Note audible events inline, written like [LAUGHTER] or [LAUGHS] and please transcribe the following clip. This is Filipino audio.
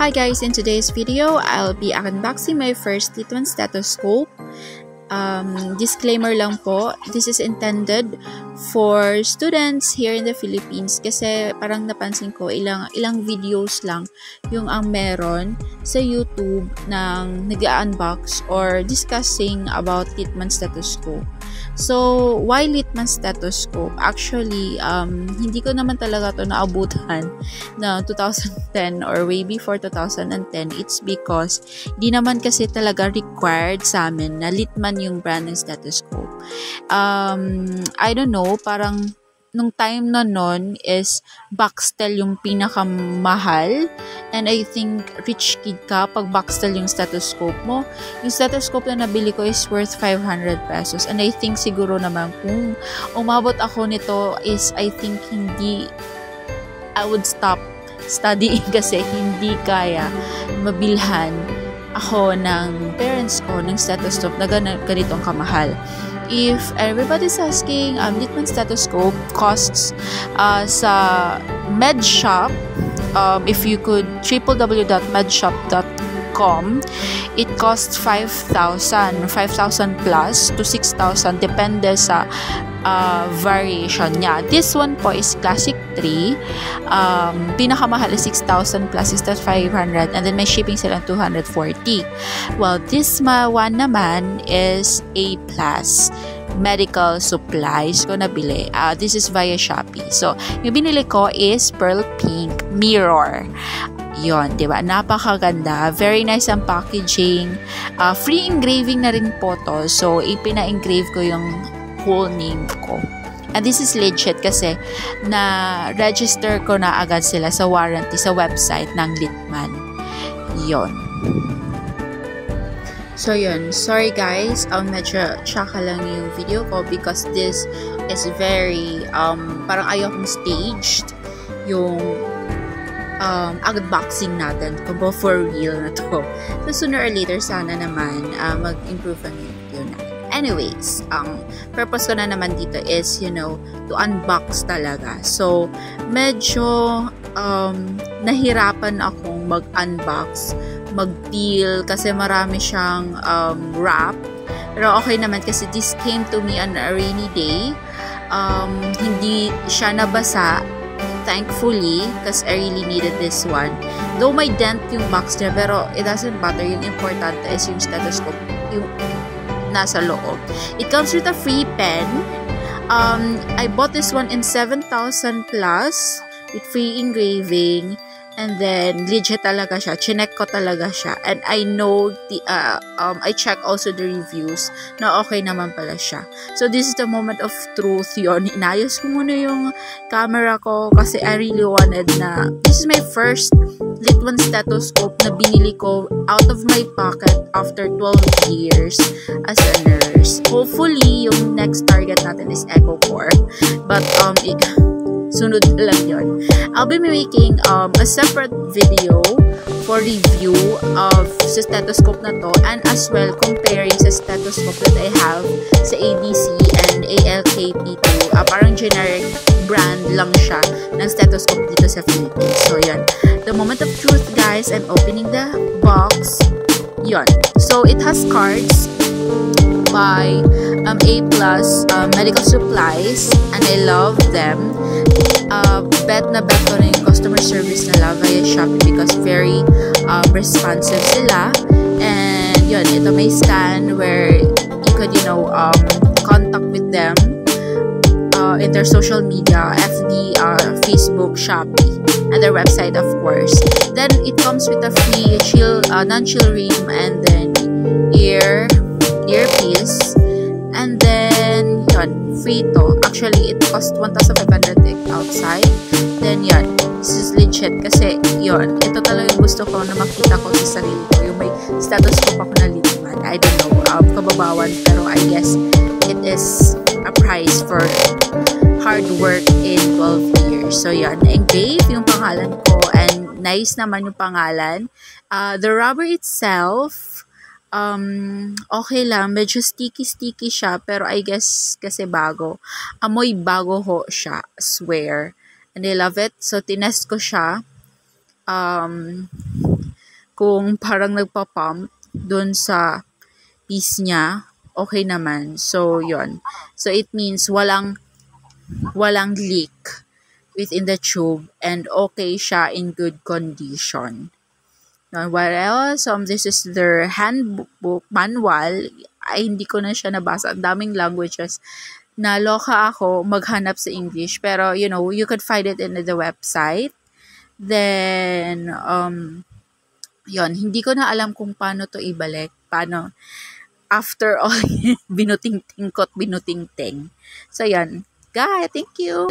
Hi guys, in today's video, I'll be unboxing my first Litwan stethoscope. Um, disclaimer lang po, this is intended for students here in the Philippines kasi parang napansin ko ilang ilang videos lang yung ang meron sa YouTube ng nag-unbox or discussing about Litman stethoscope. So, why Litman stethoscope? Actually, um, hindi ko naman talaga to naabutan na 2010 or way before 2010. It's because di naman kasi talaga required sa amin na Litman yung brand ng stethoscope. Um, I don't know, parang nung time na nun is Boxtel yung pinakamahal. And I think rich kid ka pag Boxtel yung stethoscope mo. Yung stethoscope na nabili ko is worth 500 pesos. And I think siguro naman kung umabot ako nito is I think hindi I would stop studying [LAUGHS] kasi hindi kaya mabilhan ako ng parents ko ng stethoscope na ganitong kamahal. If everybody's asking, um, Litman stethoscope costs uh, sa MedShop, um, if you could, www.medshop.com, it costs 5,000, 5,000 plus to 6,000, depende sa uh, variation niya. This one po is Classic 3. Um, pinakamahal is 6,000 plus is that 500 and then may shipping sila 240. Well, this one naman is A+. plus medical supplies ko nabili. Uh, this is via Shopee. So, yung binili ko is Pearl Pink Mirror. Yon, 'di ba? Napakaganda. Very nice ang packaging. Uh, free engraving na rin po to. So, ipina-engrave ko yung whole name ko. And this is legit kasi na-register ko na agad sila sa warranty sa website ng Litman. Yon. So yun, sorry guys, um, medyo tsaka lang yung video ko because this is very, um, parang ayaw kong staged yung um, unboxing natin kung for real na to. [LAUGHS] So sooner or later, sana naman uh, mag-improve ang video natin. Anyways, ang um, purpose ko na naman dito is, you know, to unbox talaga. So, medyo um, nahirapan akong mag-unbox mag-peel kasi marami siyang um, wrap. Pero okay naman kasi this came to me on a rainy day. Um, hindi siya nabasa thankfully because I really needed this one. Though may dent yung box niya pero it doesn't matter. Yung importante is yung stethoscope yung nasa loob. It comes with a free pen. Um, I bought this one in 7,000 plus with free engraving. And then, legit talaga siya. Chinek ko talaga siya. And I know, the, uh, um, I check also the reviews na okay naman pala siya. So, this is the moment of truth yon Inayos ko muna yung camera ko kasi I really wanted na, this is my first Litwan stethoscope na binili ko out of my pocket after 12 years as a nurse. Hopefully, yung next target natin is Echo Core. But, um, it, sunod lang yon. I'll be making um, a separate video for review of sa stethoscope na to and as well comparing sa stethoscope that I have sa ADC and ALKP2. Uh, parang generic brand lang siya ng stethoscope dito sa Philippines. So, yan. The moment of truth, guys, I'm opening the box. Yon. So, it has cards by um, A Plus uh, Medical Supplies and I love them. Uh, bet na bet ko yung customer service nila via Shopee because very um, responsive sila. And yun, ito may stand where you could, you know, um, contact with them uh, in their social media, FB, uh, Facebook, Shopee, and their website, of course. Then, it comes with a free chill, uh, non-chill rim and then ear earpiece. And then, yun, free to. Actually, it cost 1,500 outside. Then, yun, this is legit kasi, yun, ito talaga yung gusto ko na makita ko sa sarili ko. Yung may stethoscope ako na litiman. I don't know, um, kababawan, pero I guess it is a price for hard work in 12 years. So, yun, na-engrave yung pangalan ko and nice naman yung pangalan. Uh, the rubber itself, um, okay lang. Medyo sticky-sticky siya, pero I guess kasi bago. Amoy bago ho siya, swear. And I love it. So, tinest ko siya. Um, kung parang nagpa-pump dun sa piece niya, okay naman. So, yon So, it means walang walang leak within the tube and okay siya in good condition. Now, what else? Um, this is their handbook, manual. Ay, hindi ko na siya nabasa. Ang daming languages. Naloka ako maghanap sa English. Pero, you know, you could find it in the website. Then, um, yon hindi ko na alam kung paano to ibalik. Paano, after all, [LAUGHS] binuting-tingkot, binuting-ting. So, yan. Guys, thank you.